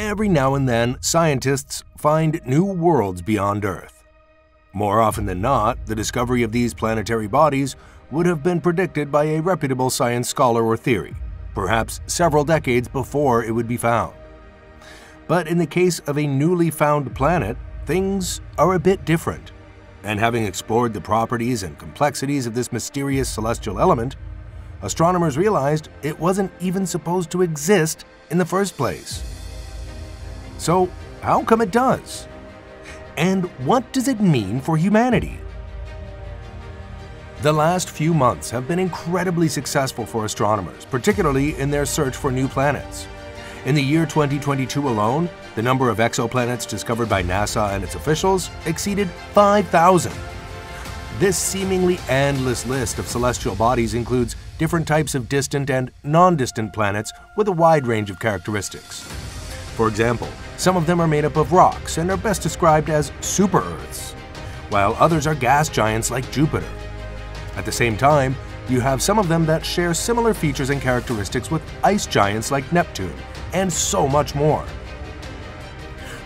Every now and then, scientists find new worlds beyond Earth. More often than not, the discovery of these planetary bodies would have been predicted by a reputable science scholar or theory, perhaps several decades before it would be found. But in the case of a newly found planet, things are a bit different. And having explored the properties and complexities of this mysterious celestial element, astronomers realized it wasn't even supposed to exist in the first place. So, how come it does? And what does it mean for humanity? The last few months have been incredibly successful for astronomers, particularly in their search for new planets. In the year 2022 alone, the number of exoplanets discovered by NASA and its officials exceeded 5,000. This seemingly endless list of celestial bodies includes different types of distant and non distant planets with a wide range of characteristics. For example, some of them are made up of rocks and are best described as super Earths, while others are gas giants like Jupiter. At the same time, you have some of them that share similar features and characteristics with ice giants like Neptune, and so much more.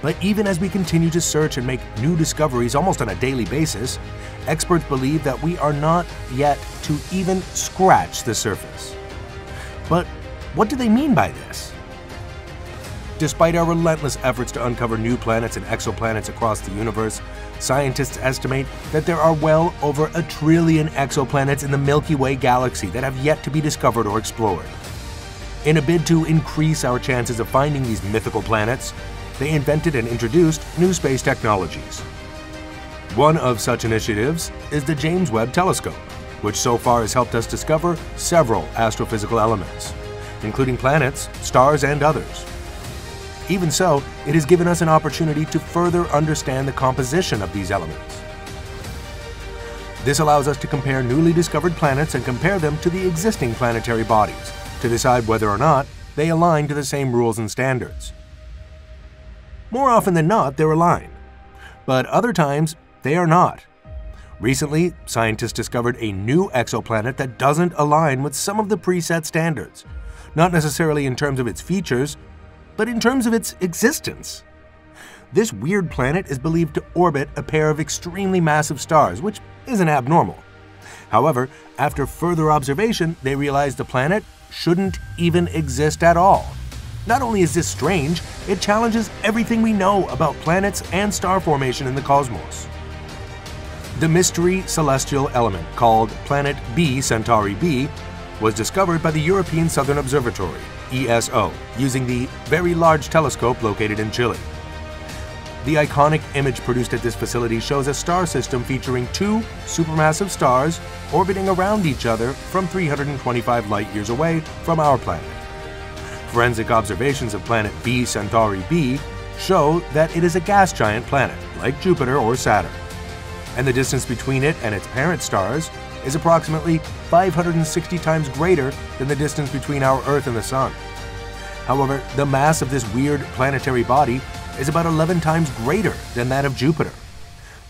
But even as we continue to search and make new discoveries almost on a daily basis, experts believe that we are not yet to even scratch the surface. But what do they mean by this? Despite our relentless efforts to uncover new planets and exoplanets across the universe, scientists estimate that there are well over a trillion exoplanets in the Milky Way galaxy that have yet to be discovered or explored. In a bid to increase our chances of finding these mythical planets, they invented and introduced new space technologies. One of such initiatives is the James Webb Telescope, which so far has helped us discover several astrophysical elements, including planets, stars, and others. Even so, it has given us an opportunity to further understand the composition of these elements. This allows us to compare newly discovered planets and compare them to the existing planetary bodies to decide whether or not they align to the same rules and standards. More often than not, they're aligned, but other times they are not. Recently, scientists discovered a new exoplanet that doesn't align with some of the preset standards, not necessarily in terms of its features, but in terms of its existence. This weird planet is believed to orbit a pair of extremely massive stars, which isn't abnormal. However, after further observation, they realized the planet shouldn't even exist at all. Not only is this strange, it challenges everything we know about planets and star formation in the cosmos. The mystery celestial element called Planet B Centauri b was discovered by the European Southern Observatory ESO, using the Very Large Telescope located in Chile. The iconic image produced at this facility shows a star system featuring two supermassive stars orbiting around each other from 325 light years away from our planet. Forensic observations of planet B Centauri b show that it is a gas giant planet, like Jupiter or Saturn, and the distance between it and its parent stars is approximately 560 times greater than the distance between our Earth and the Sun. However, the mass of this weird planetary body is about 11 times greater than that of Jupiter.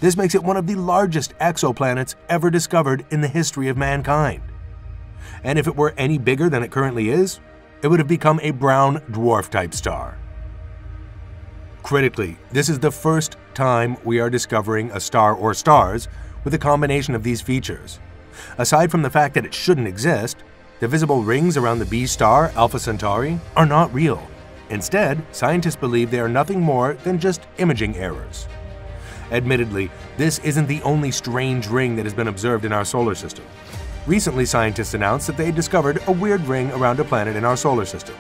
This makes it one of the largest exoplanets ever discovered in the history of mankind. And if it were any bigger than it currently is, it would have become a brown dwarf type star. Critically, this is the first time we are discovering a star or stars with a combination of these features. Aside from the fact that it shouldn't exist, the visible rings around the B star, Alpha Centauri, are not real. Instead, scientists believe they are nothing more than just imaging errors. Admittedly, this isn't the only strange ring that has been observed in our solar system. Recently, scientists announced that they had discovered a weird ring around a planet in our solar system.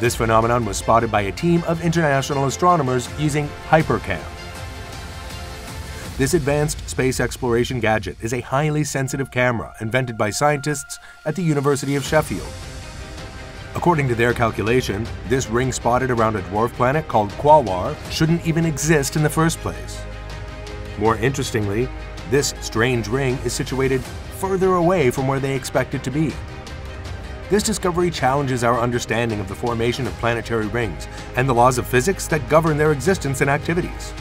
This phenomenon was spotted by a team of international astronomers using HiPERCAM, this advanced space exploration gadget is a highly sensitive camera invented by scientists at the University of Sheffield. According to their calculation, this ring spotted around a dwarf planet called Quaoar shouldn't even exist in the first place. More interestingly, this strange ring is situated further away from where they expect it to be. This discovery challenges our understanding of the formation of planetary rings and the laws of physics that govern their existence and activities.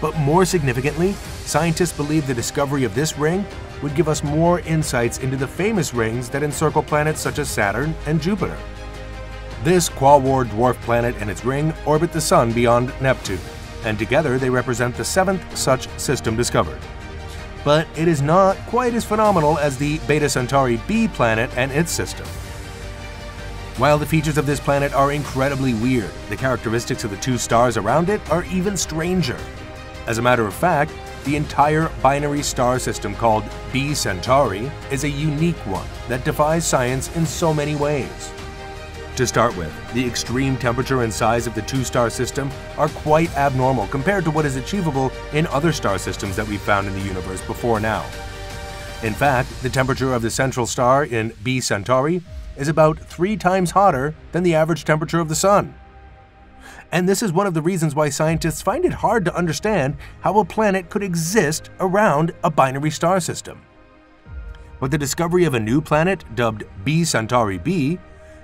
But more significantly, scientists believe the discovery of this ring would give us more insights into the famous rings that encircle planets such as Saturn and Jupiter. This Quaoar dwarf planet and its ring orbit the Sun beyond Neptune, and together they represent the seventh such system discovered. But it is not quite as phenomenal as the Beta Centauri b planet and its system. While the features of this planet are incredibly weird, the characteristics of the two stars around it are even stranger. As a matter of fact, the entire binary star system called B Centauri is a unique one that defies science in so many ways. To start with, the extreme temperature and size of the two-star system are quite abnormal compared to what is achievable in other star systems that we've found in the universe before now. In fact, the temperature of the central star in B Centauri is about three times hotter than the average temperature of the Sun. And this is one of the reasons why scientists find it hard to understand how a planet could exist around a binary star system. But the discovery of a new planet, dubbed B Centauri b,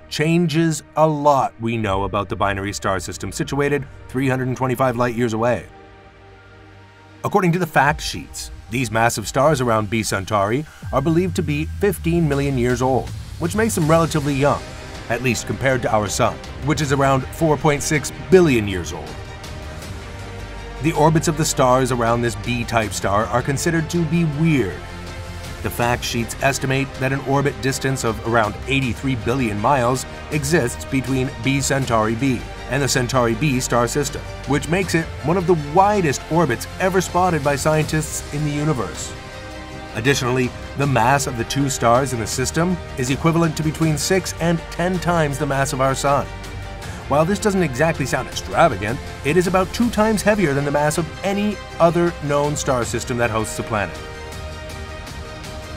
changes a lot we know about the binary star system situated 325 light years away. According to the fact sheets, these massive stars around B Centauri are believed to be 15 million years old, which makes them relatively young, at least compared to our Sun, which is around 4.6 billion years old. The orbits of the stars around this B-type star are considered to be weird. The fact sheets estimate that an orbit distance of around 83 billion miles exists between B Centauri b and the Centauri b star system, which makes it one of the widest orbits ever spotted by scientists in the universe. Additionally, the mass of the two stars in the system is equivalent to between 6 and 10 times the mass of our Sun. While this doesn't exactly sound extravagant, it is about two times heavier than the mass of any other known star system that hosts a planet.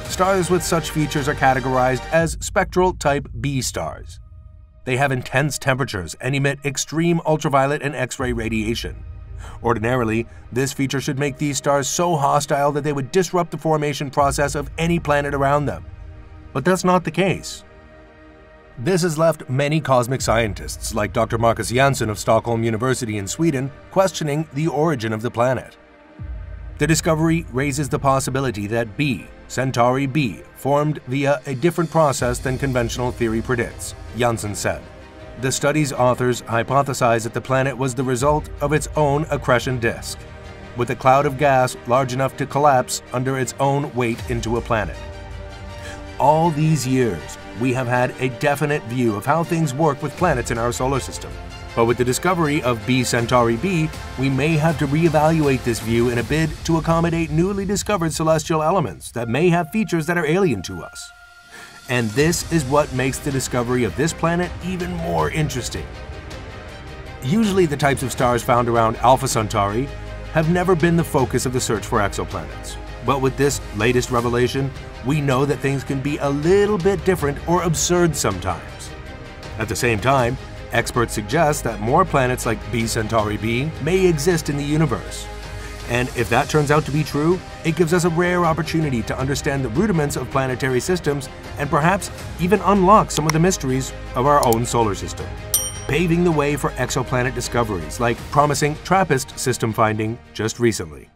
Stars with such features are categorized as spectral type B stars. They have intense temperatures and emit extreme ultraviolet and X-ray radiation. Ordinarily, this feature should make these stars so hostile that they would disrupt the formation process of any planet around them. But that's not the case. This has left many cosmic scientists, like Dr. Markus Janson of Stockholm University in Sweden, questioning the origin of the planet. The discovery raises the possibility that B, Centauri b, formed via a different process than conventional theory predicts, Janssen said. The study's authors hypothesized that the planet was the result of its own accretion disk, with a cloud of gas large enough to collapse under its own weight into a planet. All these years, we have had a definite view of how things work with planets in our solar system. But with the discovery of B Centauri b, we may have to reevaluate this view in a bid to accommodate newly discovered celestial elements that may have features that are alien to us. And this is what makes the discovery of this planet even more interesting. Usually the types of stars found around Alpha Centauri have never been the focus of the search for exoplanets. But with this latest revelation, we know that things can be a little bit different or absurd sometimes. At the same time, experts suggest that more planets like B Centauri b may exist in the universe, and if that turns out to be true, it gives us a rare opportunity to understand the rudiments of planetary systems and perhaps even unlock some of the mysteries of our own solar system, paving the way for exoplanet discoveries like promising TRAPPIST system finding just recently.